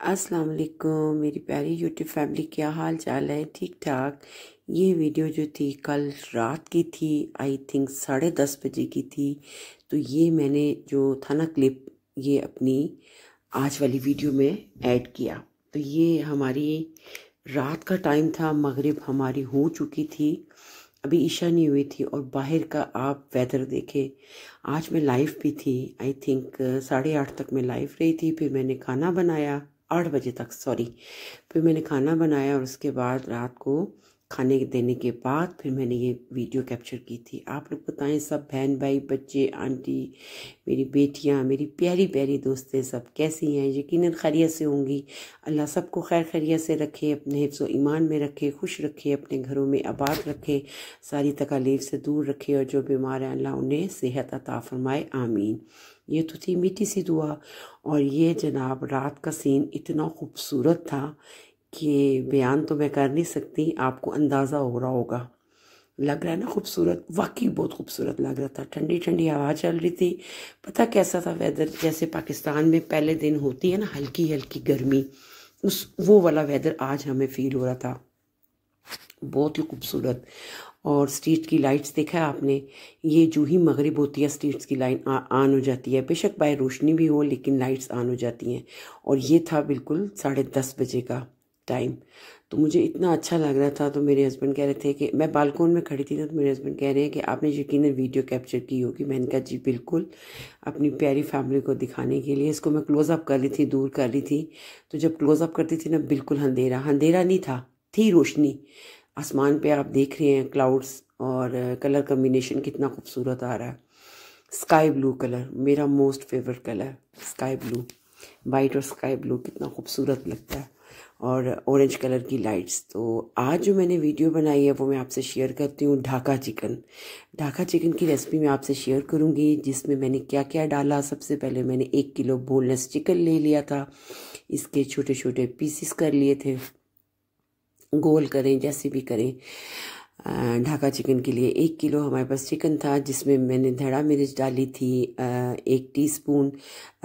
अस्सलाम वालेकुम मेरी प्यारी यूट्यूब फैमिली क्या हाल चाल है? ठीक ठाक ये वीडियो जो थी, कल रात की थी आई थिंक साढ़े दस बजे की थी। तो ये मैंने जो था ना क्लिप ये अपनी आज वाली वीडियो में ऐड किया। तो ये हमारी रात का टाइम था, मगरिब हमारी हो चुकी थी। अभी ईशा नहीं हुई थी और बाहर का आप वेदर देखे। आज मैं लाइव भी थी आई थिंक साढ़े आठ तक मैं लाइव रही थी, फिर मैंने खाना बनाया। आठ बजे तक सॉरी फिर मैंने खाना बनाया और उसके बाद रात को खाने देने के बाद फिर मैंने ये वीडियो कैप्चर की थी। आप लोग बताएँ, सब बहन भाई, बच्चे, आंटी, मेरी बेटियाँ, मेरी प्यारी प्यारी दोस्तें सब कैसी हैं? यकीनन खैरियत से होंगी। अल्लाह सबको खैर खैरियत से रखे, अपने हिफ्स ईमान में रखे, खुश रखे, अपने घरों में आबाद रखे, सारी तकालीफ से दूर रखे और जो बीमार हैं, अल्लाह उन्हें सेहत अता फरमाए। आमीन। ये तो थी मीठी सी दुआ। और ये जनाब, रात का सीन इतना खूबसूरत था कि बयान तो मैं कर नहीं सकती, आपको अंदाज़ा हो रहा होगा। लग रहा है ना खूबसूरत, वाकई बहुत खूबसूरत लग रहा था। ठंडी ठंडी हवा चल रही थी। पता कैसा था वेदर जैसे पाकिस्तान में पहले दिन होती है ना हल्की हल्की गर्मी, उस, वो वाला वेदर आज हमें फील हो रहा था। बहुत ही खूबसूरत। और स्ट्रीट की लाइट्स देखा है आपने? ये जो ही मगरिब होती है स्ट्रीट्स की लाइन ऑन हो जाती है। बेशक बाय रोशनी भी हो, लेकिन लाइट्स ऑन हो जाती हैं। और ये था बिल्कुल साढ़े दस बजे का। टाइम तो मुझे इतना अच्छा लग रहा था। तो मेरे हस्बैंड कह रहे थे कि, मैं बालकोन में खड़ी थी ना तो मेरे हस्बैंड कह रहे हैं कि आपने यकीन वीडियो कैप्चर की होगी? मैंने कहा जी बिल्कुल अपनी प्यारी फैमिली को दिखाने के लिए इसको मैं क्लोज़अप कर रही थी, दूर कर रही थी। तो जब क्लोज़अप करती थी ना, बिल्कुल अंधेरा अंधेरा नहीं था, थी रोशनी। आसमान पे आप देख रहे हैं क्लाउड्स और कलर कम्बिनेशन कितना खूबसूरत आ रहा है। स्काई ब्लू कलर मेरा most favourite colour sky blue white और स्काई ब्लू कितना खूबसूरत लगता है। और ऑरेंज कलर की लाइट्स तो आज जो मैंने वीडियो बनाई है, वो मैं आपसे शेयर करती हूँ ढाका चिकन ढाका चिकन की रेसिपी मैं आपसे शेयर करूँगी, जिसमें मैंने क्या क्या डाला। सबसे पहले मैंने एक किलो बोनलेस चिकन ले लिया था। इसके छोटे छोटे पीसीस कर लिए थे। गोल करें, जैसे भी करें। ढाका चिकन के लिए एक किलो हमारे पास चिकन था, जिसमें मैंने धड़ा मिर्च डाली थी एक टीस्पून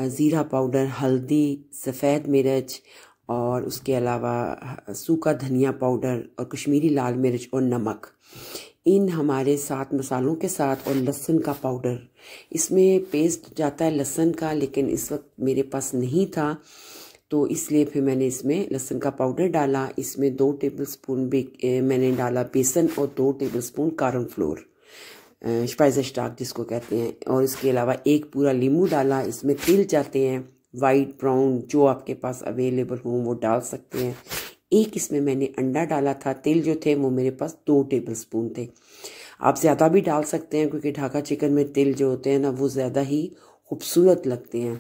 ज़ीरा पाउडर हल्दी, सफ़ेद मिर्च और उसके अलावा सूखा धनिया पाउडर और कश्मीरी लाल मिर्च और नमक। इन हमारे साथ मसालों के साथ और लहसुन का पाउडर। इसमें पेस्ट जाता है लहसुन का, लेकिन इस वक्त मेरे पास नहीं था तो इसलिए फिर मैंने इसमें लहसुन का पाउडर डाला। इसमें दो टेबल स्पून मैंने डाला बेसन और दो tablespoon flour spice stock जिसको कहते हैं। और इसके अलावा एक पूरा लीमू डाला। इसमें तिल जाते हैं। वाइट ब्राउन जो आपके पास अवेलेबल हो, वो डाल सकते हैं। एक इसमें मैंने अंडा डाला था, तिल जो थे, वो मेरे पास दो टेबल स्पून थे। आप ज़्यादा भी डाल सकते हैं, क्योंकि ढाका चिकन में तिल जो होते हैं ना, वो ज़्यादा ही खूबसूरत लगते हैं।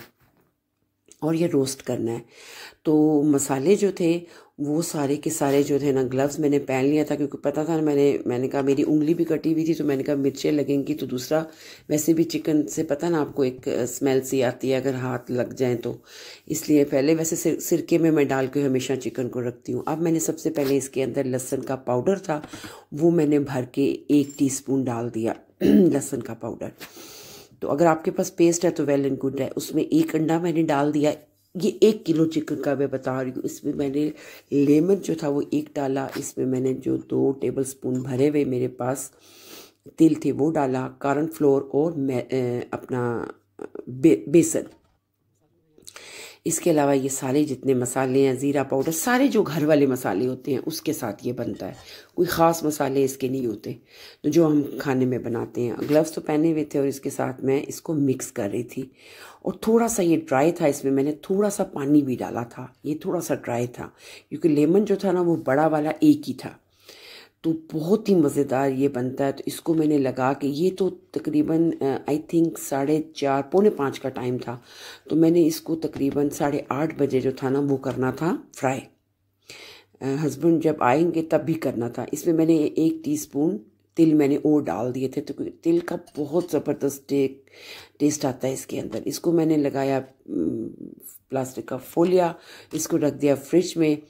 और ये रोस्ट करना है। तो मसाले जो थे वो सारे के सारे जो थे ना ग्लव्स मैंने पहन लिया था क्योंकि पता था ना मैंने मैंने कहा मेरी उंगली भी कटी हुई थी तो मैंने कहा मिर्चें लगेंगी तो दूसरा वैसे भी चिकन से पता ना आपको एक स्मेल सी आती है अगर हाथ लग जाए तो। इसलिए पहले वैसे सिर, सिरके में मैं डाल के हमेशा चिकन को रखती हूँ। अब मैंने सबसे पहले इसके अंदर लहसन का पाउडर था वो मैंने भर के एक टी डाल दिया लहसन का पाउडर तो अगर आपके पास पेस्ट है तो वेल एंड गुड है। उसमें एक अंडा मैंने डाल दिया ये एक किलो चिकन का मैं बता रही हूँ। इसमें मैंने लेमन जो था वो एक डाला। इसमें मैंने जो दो टेबल स्पून भरे हुए मेरे पास तिल थे वो डाला। कारन फ्लोर और मैं अपना बे, बेसन। इसके अलावा ये सारे जितने मसाले हैं, ज़ीरा पाउडर, सारे जो घर वाले मसाले होते हैं, उसके साथ ये बनता है। कोई ख़ास मसाले इसके नहीं होते। तो जो हम खाने में बनाते हैं ग्लव्स तो पहने हुए थे और इसके साथ मैं इसको मिक्स कर रही थी। और थोड़ा सा ये ड्राई था, इसमें मैंने थोड़ा सा पानी भी डाला था। ये थोड़ा सा ड्राई था, क्योंकि लेमन जो था ना, वो बड़ा वाला एक ही था। तो बहुत ही मज़ेदार ये बनता है। तो इसको मैंने लगा के, ये तो तकरीबन आई थिंक साढ़े चार, पौने पाँच का टाइम था। तो मैंने इसको तकरीबन साढ़े आठ बजे जो था ना, वो करना था फ्राई हस्बैंड जब आएँगे तब भी करना था। इसमें मैंने एक टीस्पून तिल मैंने और डाल दिए थे। तो तिल का बहुत ज़बरदस्त टेस्ट आता है इसके अंदर। इसको मैंने लगाया प्लास्टिक का फोलिया, इसको रख दिया फ्रिज में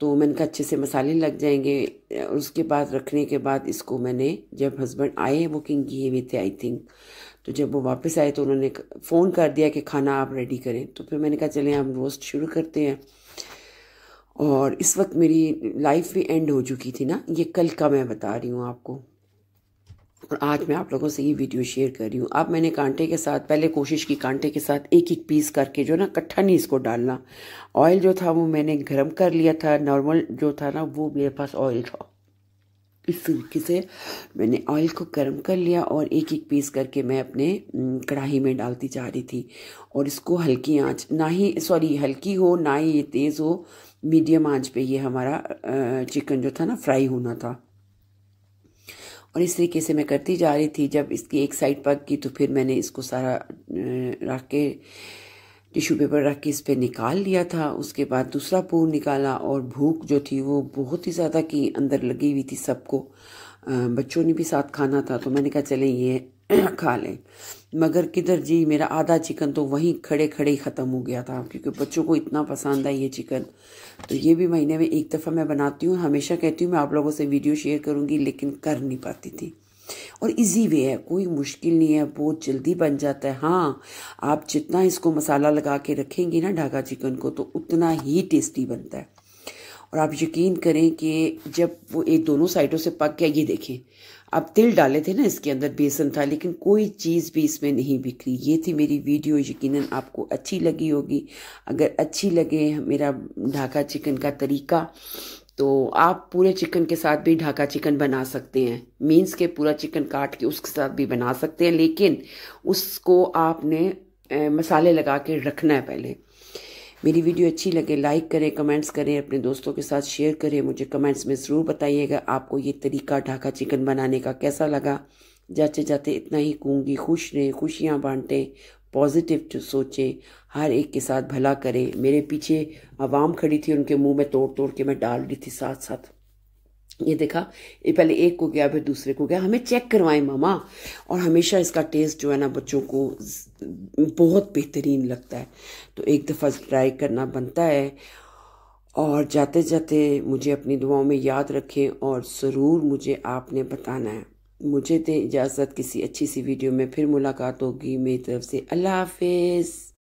तो मैंने कहा अच्छे से मसाले लग जाएँगे। उसके बाद रखने के बाद इसको मैंने, जब हस्बैंड आए वो किंग किए हुए थे आई थिंक। तो जब वो वापस आए तो उन्होंने फ़ोन कर दिया कि खाना आप रेडी करें। तो फिर मैंने कहा, चलें, हम रोस्ट शुरू करते हैं। और इस वक्त मेरी लाइफ भी एंड हो चुकी थी ना? ये कल का मैं बता रही हूँ आपको। और आज मैं आप लोगों से ये वीडियो शेयर कर रही हूँ। अब मैंने कांटे के साथ, पहले कोशिश की कांटे के साथ एक एक पीस करके जो ना कट्ठा नहीं इसको डालना। ऑयल जो था वो मैंने गर्म कर लिया था नॉर्मल जो था ना वो मेरे पास ऑयल था। इस तरीके से मैंने ऑयल को गर्म कर लिया और एक एक पीस करके मैं अपने कढ़ाई में डालती जा रही थी। और इसको हल्की आँच, ना ही सॉरी हल्की हो, ना ही ये तेज़ हो मीडियम आँच पे ये हमारा चिकन जो था ना फ्राई होना था। और इस तरीके से मैं करती जा रही थी, जब इसकी एक साइड पक गई तो फिर मैंने इसको सारा रख के टिश्यू पेपर रख के इस पर निकाल लिया था। उसके बाद दूसरा पोर निकाला और भूख जो थी, वो बहुत ही ज़्यादा की अंदर लगी हुई थी सबको। बच्चों ने भी साथ खाना था तो मैंने कहा, चले, ये खा लें। मगर किधर जी, मेरा आधा चिकन तो वहीं खड़े खड़े ही ख़त्म हो गया था, क्योंकि बच्चों को इतना पसंद है ये चिकन। तो ये भी महीने में एक दफ़ा मैं बनाती हूँ, हमेशा कहती हूँ मैं आप लोगों से वीडियो शेयर करूँगी, लेकिन कर नहीं पाती थी। और इजी वे है, कोई मुश्किल नहीं है, बहुत जल्दी बन जाता है। हाँ आप जितना इसको मसाला लगा के रखेंगे ना ढाका चिकन को तो उतना ही टेस्टी बनता है। और आप यकीन करें कि जब वो एक दोनों साइडों से पक गया, ये देखें अब तिल डाले थे ना इसके अंदर बेसन था, लेकिन कोई चीज़ भी इसमें नहीं बिखरी। ये थी मेरी वीडियो, यकीनन आपको अच्छी लगी होगी। अगर अच्छी लगे मेरा ढाका चिकन का तरीका तो आप पूरे चिकन के साथ भी ढाका चिकन बना सकते हैं। मीन्स के पूरा चिकन काट के उसके साथ भी बना सकते हैं, लेकिन उसको आपने मसाले लगा के रखना है पहले। मेरी वीडियो अच्छी लगे लाइक करें कमेंट्स करें, अपने दोस्तों के साथ शेयर करें, मुझे कमेंट्स में ज़रूर बताइएगा आपको ये तरीका ढाका चिकन बनाने का कैसा लगा। जाते जाते इतना ही कहूँगी, खुश रहें, खुशियाँ बांटें पॉजिटिव सोचें, हर एक के साथ भला करें। मेरे पीछे आवाम खड़ी थी, उनके मुँह में तोड़ तोड़ के मैं डाल रही थी साथ साथ ये देखा, ये पहले एक को गया, फिर दूसरे को गया। हमें चेक करवाएँ, मामा। और हमेशा इसका टेस्ट जो है ना बच्चों को बहुत बेहतरीन लगता है। तो एक दफ़ा ट्राई करना बनता है। और जाते जाते मुझे अपनी दुआओं में याद रखें और ज़रूर मुझे आपने बताना है। मुझे दे इजाज़त, किसी अच्छी सी वीडियो में फिर मुलाकात होगी। मेरी तरफ़ से अल्लाह हाफिज़।